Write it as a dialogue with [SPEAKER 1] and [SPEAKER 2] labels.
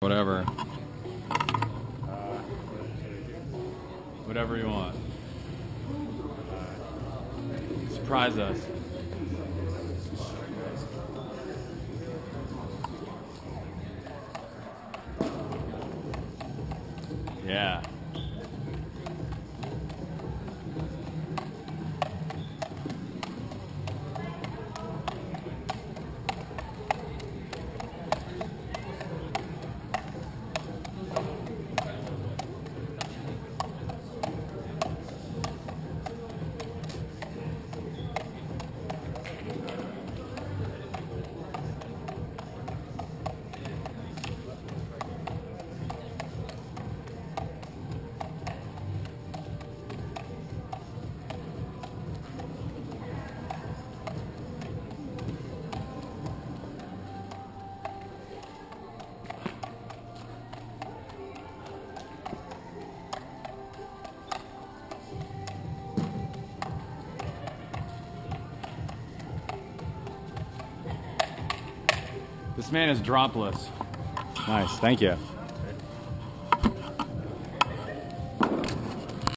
[SPEAKER 1] Whatever. Whatever you want. Surprise us. Yeah. This man is dropless.
[SPEAKER 2] Nice, thank you.